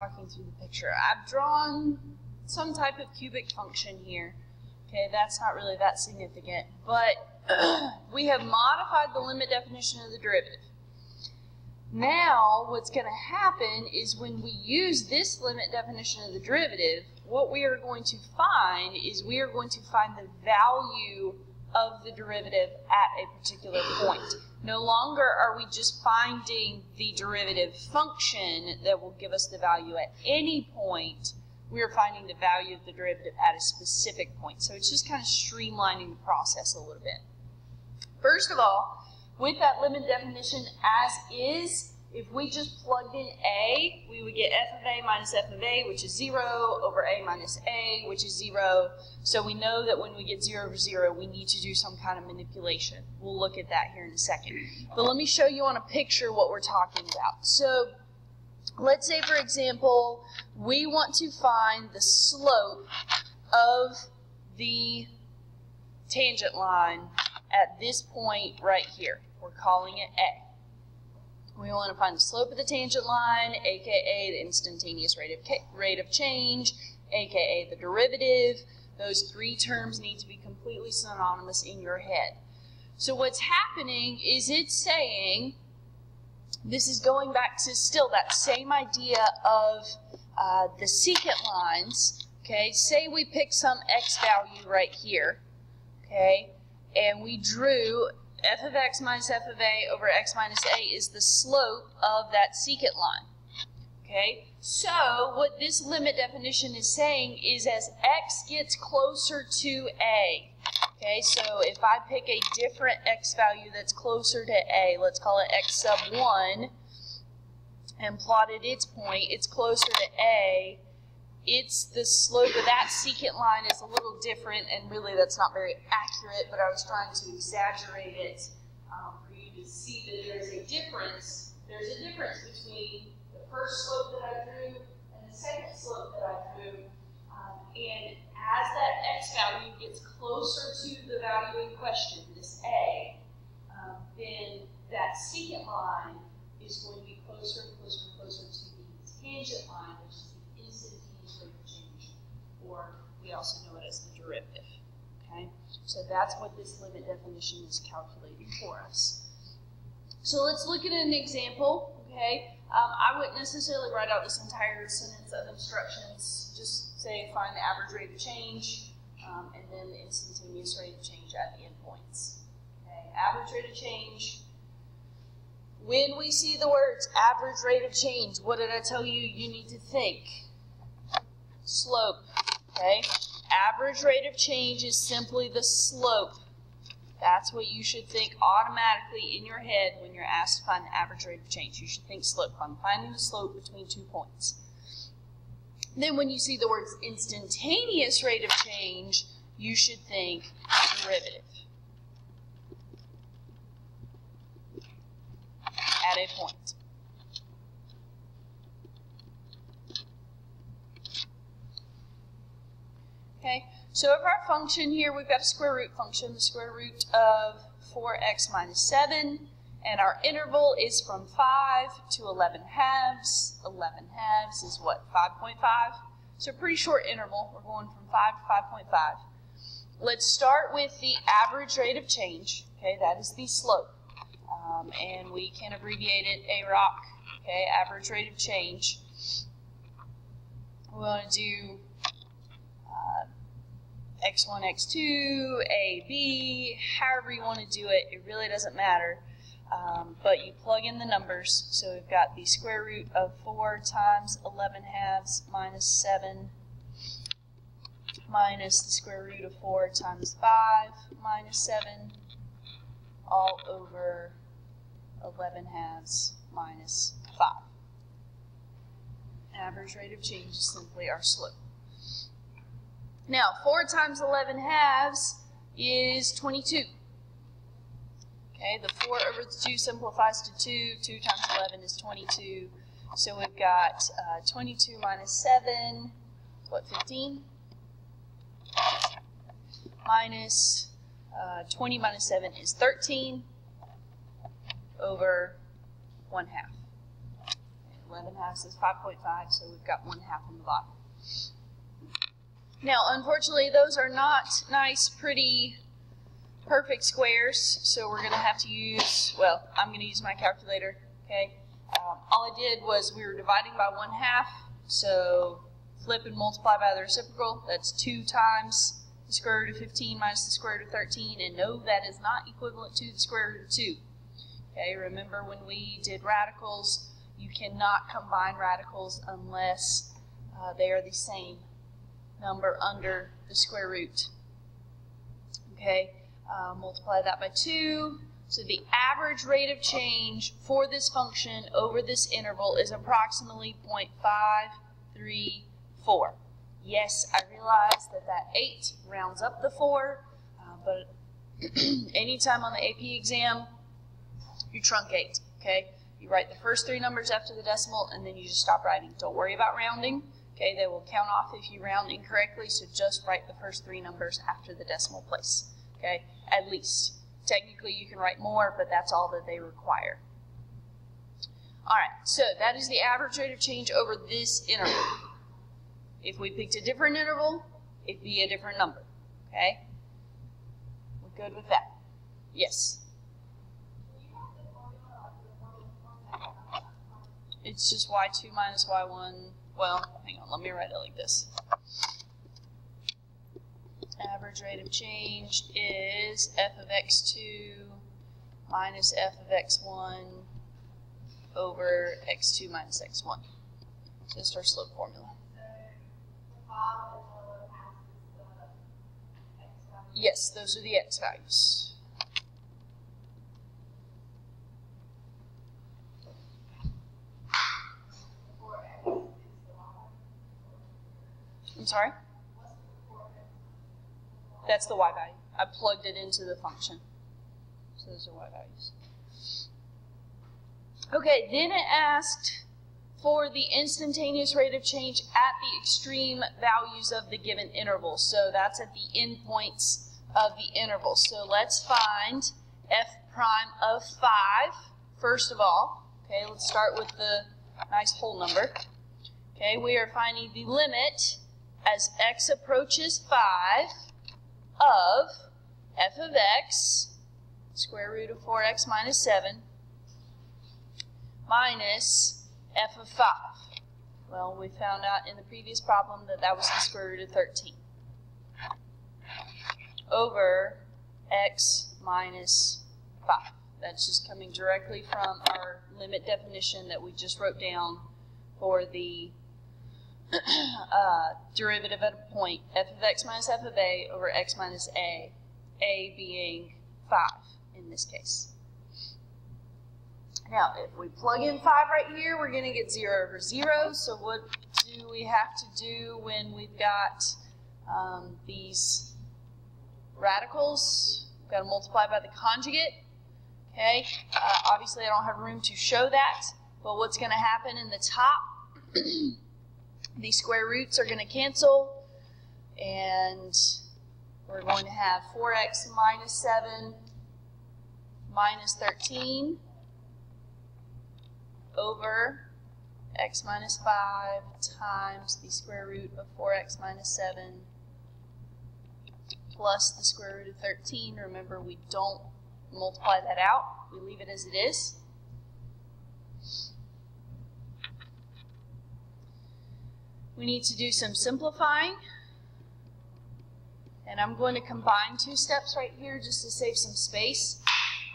walking through the picture. I've drawn some type of cubic function here. Okay, that's not really that significant, but we have modified the limit definition of the derivative. Now, what's going to happen is when we use this limit definition of the derivative, what we are going to find is we are going to find the value of the derivative at a particular point. No longer are we just finding the derivative function that will give us the value at any point. We are finding the value of the derivative at a specific point. So it's just kind of streamlining the process a little bit. First of all, with that limit definition as is, if we just plugged in a, we would minus f of a, which is 0, over a minus a, which is 0. So we know that when we get 0 over 0, we need to do some kind of manipulation. We'll look at that here in a second. But let me show you on a picture what we're talking about. So let's say, for example, we want to find the slope of the tangent line at this point right here. We're calling it A. We want to find the slope of the tangent line, aka the instantaneous rate of, rate of change, aka the derivative. Those three terms need to be completely synonymous in your head. So what's happening is it's saying, this is going back to still that same idea of uh, the secant lines. Okay, say we pick some x value right here, okay, and we drew f of x minus f of a over x minus a is the slope of that secant line. Okay, so what this limit definition is saying is as x gets closer to a, okay, so if I pick a different x value that's closer to a, let's call it x sub 1, and plotted its point, it's closer to a, it's the slope of that secant line is a little different, and really that's not very accurate, but I was trying to exaggerate it um, for you to see that there's a difference. There's a difference between the first slope that I drew and the second slope that I drew. Um, and as that x value gets closer to the value in question, this a, um, then that secant line is going to be closer and closer and closer to the tangent line, or we also know it as the derivative. Okay, so that's what this limit definition is calculating for us. So let's look at an example. Okay, um, I wouldn't necessarily write out this entire sentence of instructions. Just say find the average rate of change, um, and then the instantaneous rate of change at the endpoints. Okay, average rate of change. When we see the words average rate of change, what did I tell you you need to think? Slope. Okay? Average rate of change is simply the slope. That's what you should think automatically in your head when you're asked to find the average rate of change. You should think slope. I'm finding the slope between two points. Then when you see the words instantaneous rate of change, you should think derivative. At a point. Okay, so of our function here, we've got a square root function, the square root of 4x minus 7, and our interval is from 5 to 11 halves. 11 halves is what, 5.5? So pretty short interval. We're going from 5 to 5.5. Let's start with the average rate of change. Okay, that is the slope. Um, and we can abbreviate it AROC, okay, average rate of change. We want to do x1, x2, a, b, however you want to do it, it really doesn't matter. Um, but you plug in the numbers, so we've got the square root of 4 times 11 halves minus 7 minus the square root of 4 times 5 minus 7 all over 11 halves minus 5. Average rate of change is simply our slope. Now, 4 times 11 halves is 22. Okay, the 4 over the 2 simplifies to 2. 2 times 11 is 22. So we've got uh, 22 minus 7, what, 15? Minus uh, 20 minus 7 is 13 over 1 half. 11 halves is 5.5, so we've got 1 half on the bottom. Now, unfortunately, those are not nice, pretty, perfect squares, so we're going to have to use, well, I'm going to use my calculator, okay? Um, all I did was we were dividing by 1 half, so flip and multiply by the reciprocal. That's 2 times the square root of 15 minus the square root of 13, and no, that is not equivalent to the square root of 2. Okay, remember when we did radicals, you cannot combine radicals unless uh, they are the same number under the square root. Okay, uh, multiply that by 2. So the average rate of change for this function over this interval is approximately 0.534. Yes, I realize that that 8 rounds up the 4, uh, but anytime on the AP exam, you truncate, okay? You write the first three numbers after the decimal, and then you just stop writing. Don't worry about rounding, okay? They will count off if you round incorrectly, so just write the first three numbers after the decimal place, okay? At least. Technically, you can write more, but that's all that they require. All right, so that is the average rate of change over this interval. If we picked a different interval, it'd be a different number, okay? We're good with that. Yes? It's just y2 minus y1. Well, hang on, let me write it like this. Average rate of change is f of x2 minus f of x1 over x2 minus x1. So Just our slope formula. Yes, those are the x values. Sorry? That's the y value. I plugged it into the function. So those are y values. Okay, then it asked for the instantaneous rate of change at the extreme values of the given interval. So that's at the endpoints of the interval. So let's find f prime of 5, first of all. Okay, let's start with the nice whole number. Okay, we are finding the limit as x approaches 5 of f of x, square root of 4x minus 7, minus f of 5. Well, we found out in the previous problem that that was the square root of 13 over x minus 5. That's just coming directly from our limit definition that we just wrote down for the uh, derivative at a point, f of x minus f of a over x minus a, a being 5 in this case. Now, if we plug in 5 right here, we're going to get 0 over 0. So what do we have to do when we've got um, these radicals? We've got to multiply by the conjugate. Okay, uh, obviously I don't have room to show that, but what's going to happen in the top, the square roots are going to cancel, and we're going to have 4x minus 7 minus 13 over x minus 5 times the square root of 4x minus 7 plus the square root of 13. Remember, we don't multiply that out. We leave it as it is. We need to do some simplifying. And I'm going to combine two steps right here just to save some space.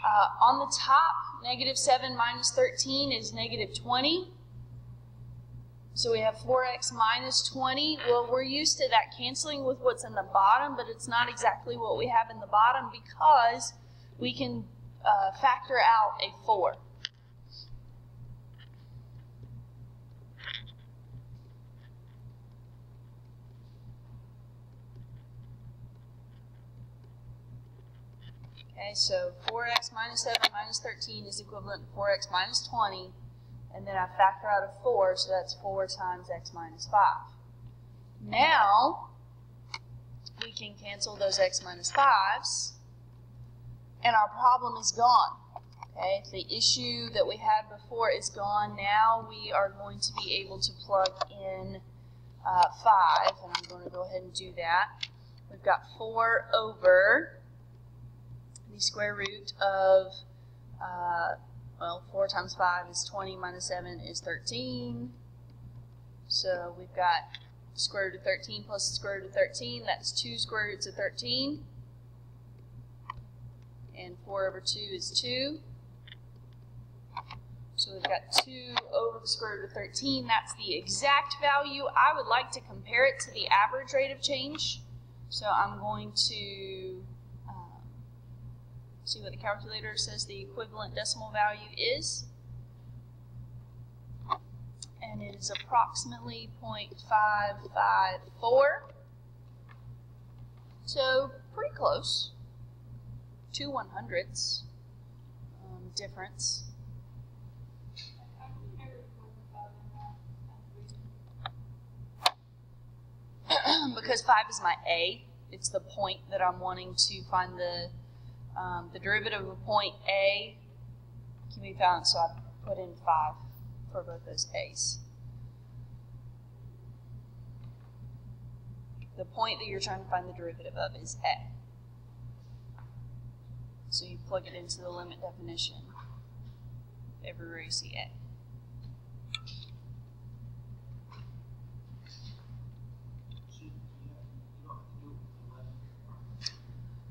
Uh, on the top, negative 7 minus 13 is negative 20. So we have 4x minus 20. Well, we're used to that canceling with what's in the bottom, but it's not exactly what we have in the bottom because we can uh, factor out a 4. Okay, so 4x minus 7 minus 13 is equivalent to 4x minus 20. And then I factor out a 4, so that's 4 times x minus 5. Now, we can cancel those x minus 5s, and our problem is gone. Okay, the issue that we had before is gone. Now we are going to be able to plug in uh, 5, and I'm going to go ahead and do that. We've got 4 over the square root of, uh, well, 4 times 5 is 20, minus 7 is 13. So we've got square root of 13 plus square root of 13. That's 2 square roots of 13. And 4 over 2 is 2. So we've got 2 over the square root of 13. That's the exact value. I would like to compare it to the average rate of change. So I'm going to see what the calculator says the equivalent decimal value is. And it is approximately 0.554. So pretty close. Two one hundredths um, difference. because 5 is my A, it's the point that I'm wanting to find the, um, the derivative of a point A can be found, so I put in 5 for both those A's. The point that you're trying to find the derivative of is A. So you plug it into the limit definition everywhere you see A.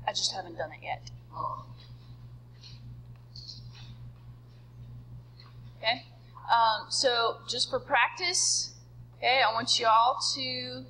I just haven't done it yet. Okay, um, so just for practice, okay, I want you all to